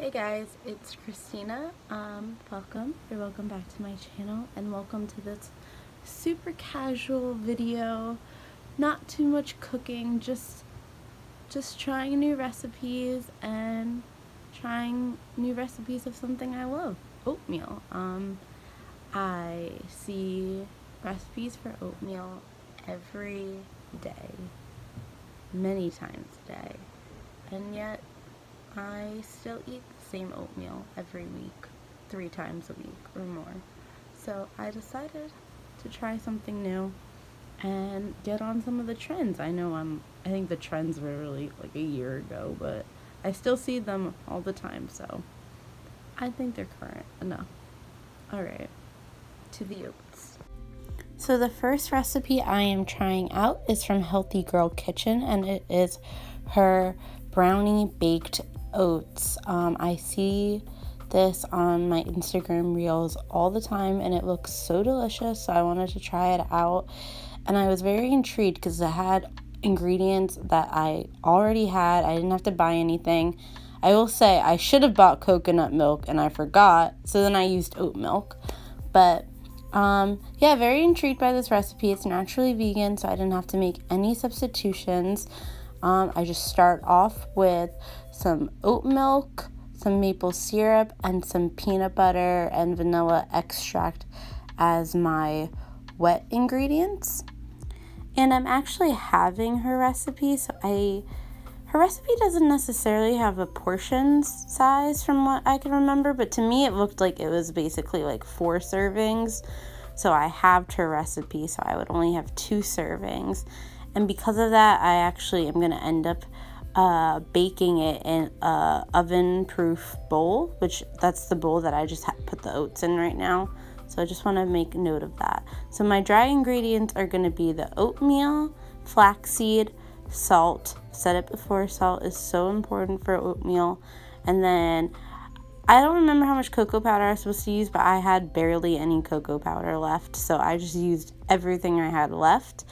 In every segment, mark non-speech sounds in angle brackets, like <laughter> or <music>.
Hey guys, it's Christina. Um, welcome, or welcome back to my channel, and welcome to this super casual video. Not too much cooking, just just trying new recipes and trying new recipes of something I love, oatmeal. Um, I see recipes for oatmeal every day, many times a day, and yet I still eat the same oatmeal every week, three times a week or more. So I decided to try something new and get on some of the trends. I know I'm, I think the trends were really like a year ago, but I still see them all the time, so I think they're current enough. Alright, to the oats. So the first recipe I am trying out is from Healthy Girl Kitchen and it is her brownie baked oats. Um, I see this on my Instagram reels all the time and it looks so delicious. So I wanted to try it out. And I was very intrigued because it had ingredients that I already had. I didn't have to buy anything. I will say I should have bought coconut milk and I forgot. So then I used oat milk. But um, yeah, very intrigued by this recipe. It's naturally vegan, so I didn't have to make any substitutions. Um, I just start off with some oat milk, some maple syrup, and some peanut butter and vanilla extract as my wet ingredients. And I'm actually having her recipe, so I her recipe doesn't necessarily have a portion size from what I can remember, but to me it looked like it was basically like four servings. So I halved her recipe, so I would only have two servings. And because of that, I actually am going to end up uh, baking it in a oven proof bowl, which that's the bowl that I just put the oats in right now. So I just want to make note of that. So my dry ingredients are going to be the oatmeal, flaxseed, salt. Said it before, salt is so important for oatmeal. And then I don't remember how much cocoa powder I was supposed to use, but I had barely any cocoa powder left. So I just used everything I had left.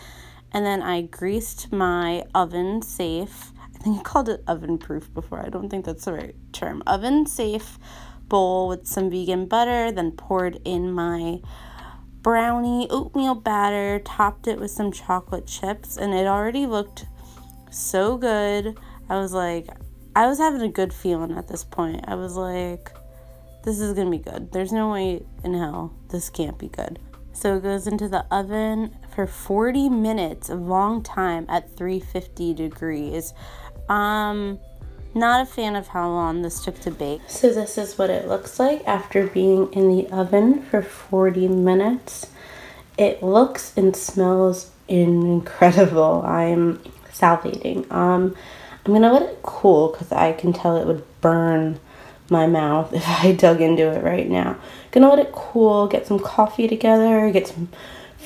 And then I greased my oven safe I think I called it oven proof before. I don't think that's the right term. Oven safe bowl with some vegan butter, then poured in my brownie oatmeal batter, topped it with some chocolate chips, and it already looked so good. I was like, I was having a good feeling at this point. I was like, this is gonna be good. There's no way in hell this can't be good. So it goes into the oven for 40 minutes, a long time at 350 degrees. Um, not a fan of how long this took to bake. So this is what it looks like after being in the oven for 40 minutes. It looks and smells incredible. I'm salivating. Um, I'm gonna let it cool because I can tell it would burn my mouth <laughs> if I dug into it right now. Gonna let it cool, get some coffee together, get some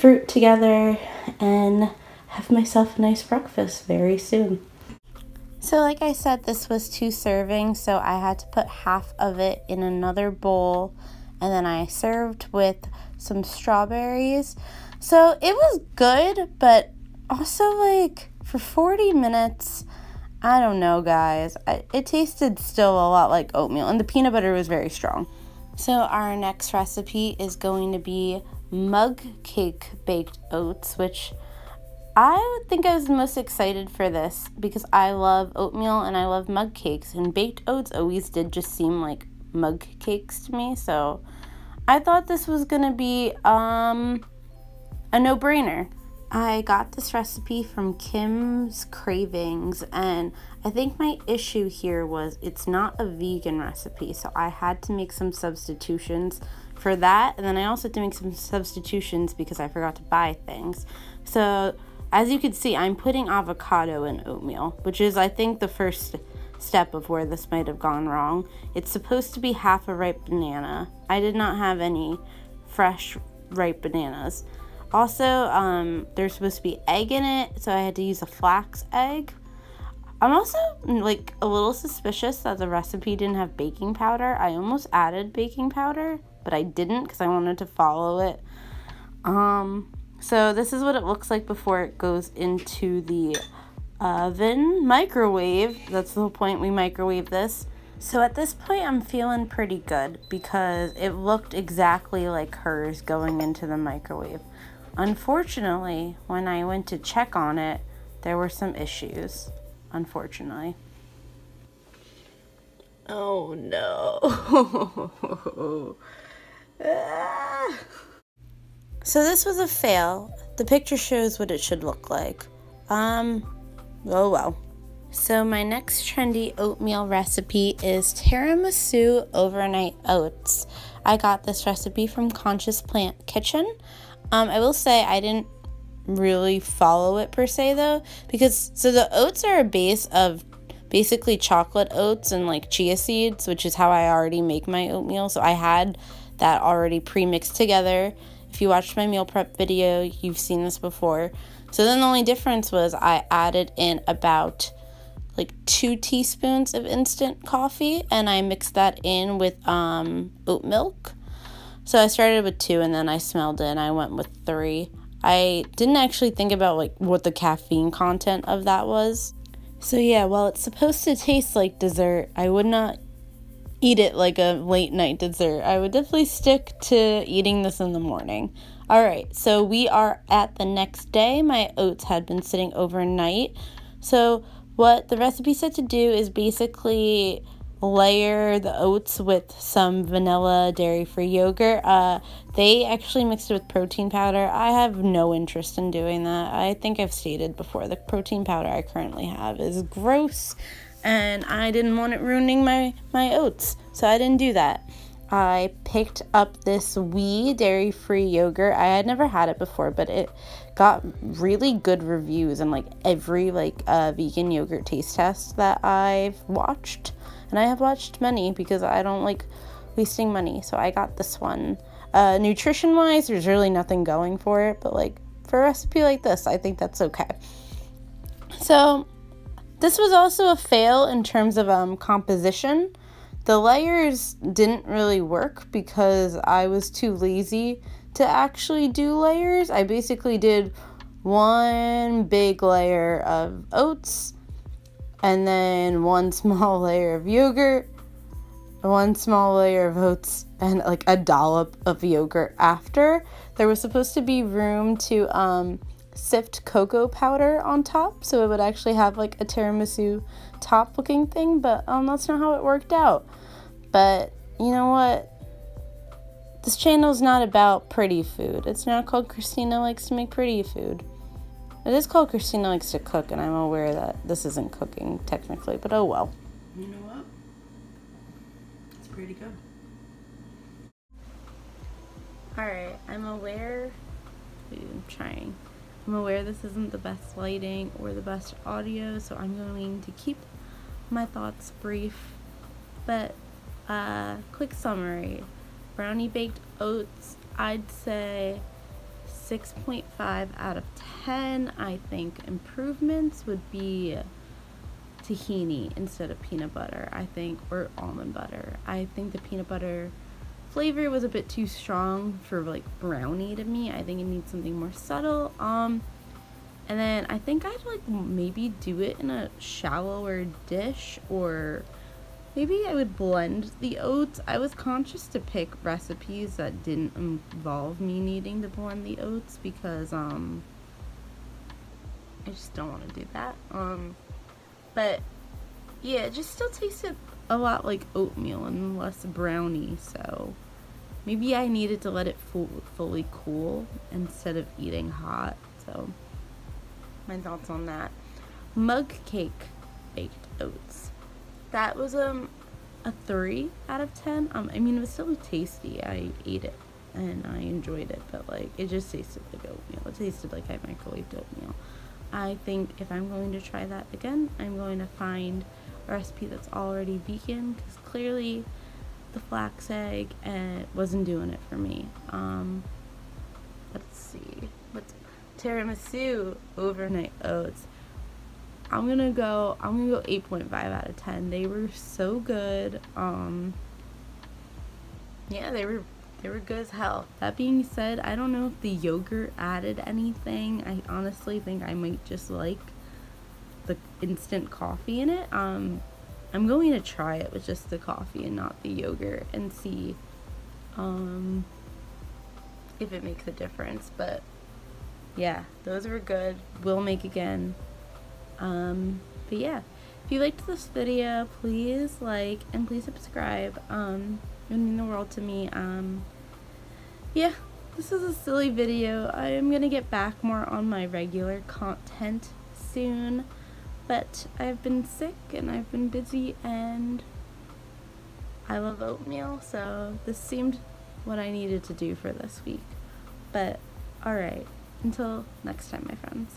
fruit together, and have myself a nice breakfast very soon. So like I said, this was two servings, so I had to put half of it in another bowl, and then I served with some strawberries. So it was good, but also like for 40 minutes, I don't know, guys. I, it tasted still a lot like oatmeal, and the peanut butter was very strong. So our next recipe is going to be mug cake baked oats, which I think I was most excited for this because I love oatmeal and I love mug cakes, and baked oats always did just seem like mug cakes to me. So I thought this was gonna be um, a no brainer. I got this recipe from Kim's Cravings, and I think my issue here was it's not a vegan recipe, so I had to make some substitutions for that, and then I also make some substitutions because I forgot to buy things. So as you can see, I'm putting avocado in oatmeal, which is, I think, the first step of where this might have gone wrong. It's supposed to be half a ripe banana. I did not have any fresh ripe bananas. Also, um, there's supposed to be egg in it, so I had to use a flax egg. I'm also like a little suspicious that the recipe didn't have baking powder. I almost added baking powder, but I didn't because I wanted to follow it. Um, so this is what it looks like before it goes into the oven microwave. That's the whole point, we microwave this. So at this point, I'm feeling pretty good because it looked exactly like hers going into the microwave. Unfortunately, when I went to check on it, there were some issues. Unfortunately. Oh no. <laughs> So this was a fail. The picture shows what it should look like. Um, oh well. So my next trendy oatmeal recipe is tiramisu overnight oats. I got this recipe from Conscious Plant Kitchen. Um, I will say I didn't really follow it per se though, because so the oats are a base of basically chocolate oats and like chia seeds, which is how I already make my oatmeal. So I had that already pre mixed together. If you watched my meal prep video, you've seen this before. So then the only difference was I added in about like two teaspoons of instant coffee and I mixed that in with um, oat milk. So I started with two and then I smelled it and I went with three. I didn't actually think about like what the caffeine content of that was. So yeah, while it's supposed to taste like dessert, I would not eat it like a late night dessert. I would definitely stick to eating this in the morning. All right, so we are at the next day. My oats had been sitting overnight. So what the recipe said to do is basically layer the oats with some vanilla dairy free yogurt. Uh, they actually mixed it with protein powder. I have no interest in doing that. I think I've stated before the protein powder I currently have is gross and I didn't want it ruining my, my oats, so I didn't do that. I picked up this wee dairy free yogurt. I had never had it before, but it got really good reviews and like every like uh, vegan yogurt taste test that I've watched, and I have watched many because I don't like wasting money. So I got this one. Uh, nutrition wise, there's really nothing going for it, but like for a recipe like this, I think that's okay. So this was also a fail in terms of um, composition. The layers didn't really work because I was too lazy to actually do layers. I basically did one big layer of oats and then one <laughs> small layer of yogurt, one small layer of oats, and like a dollop of yogurt after. There was supposed to be room to um, sift cocoa powder on top, so it would actually have like a tiramisu top looking thing, but um, that's not how it worked out. But you know what? This channel is not about pretty food. It's not called Christina Likes to Make Pretty Food. It is called Christina Likes to Cook, and I'm aware that this isn't cooking technically, but oh well. You know what? It's pretty good. Alright, I'm aware. I'm trying. I'm aware this isn't the best lighting or the best audio, so I'm going to keep my thoughts brief. But, uh, quick summary brownie baked oats, I'd say 6.5 out of 10. I think improvements would be tahini instead of peanut butter, I think, or almond butter. I think the peanut butter flavor was a bit too strong for like brownie to me. I think it needs something more subtle. Um and then I think I'd like maybe do it in a shallower dish or maybe I would blend the oats. I was conscious to pick recipes that didn't involve me needing to blend the oats because um I just don't want to do that. Um but yeah, it just still tasted a lot like oatmeal and less brownie, so maybe I needed to let it full, fully cool instead of eating hot. So my thoughts on that. Mug cake baked oats. That was um a three out of ten. Um, I mean it was still tasty. I ate it and I enjoyed it, but like it just tasted like oatmeal. It tasted like I microwaved oatmeal. I think if I'm going to try that again, I'm going to find a recipe that's already vegan because clearly the flax egg and wasn't doing it for me. Um, let's see. What's tiramisu overnight oats? I'm gonna go. I'm gonna go 8.5 out of 10. They were so good. Um, yeah, they were they were good as hell. That being said, I don't know if the yogurt added anything. I honestly think I might just like the instant coffee in it. Um, I'm going to try it with just the coffee and not the yogurt and see um, if it makes a difference. But yeah, those were good. We'll make again. Um, but yeah, if you liked this video, please like and please subscribe. Um, it would mean the world to me. Um, yeah, this is a silly video. I am gonna get back more on my regular content soon. But I've been sick and I've been busy and I love oatmeal, so this seemed what I needed to do for this week. But alright, until next time, my friends.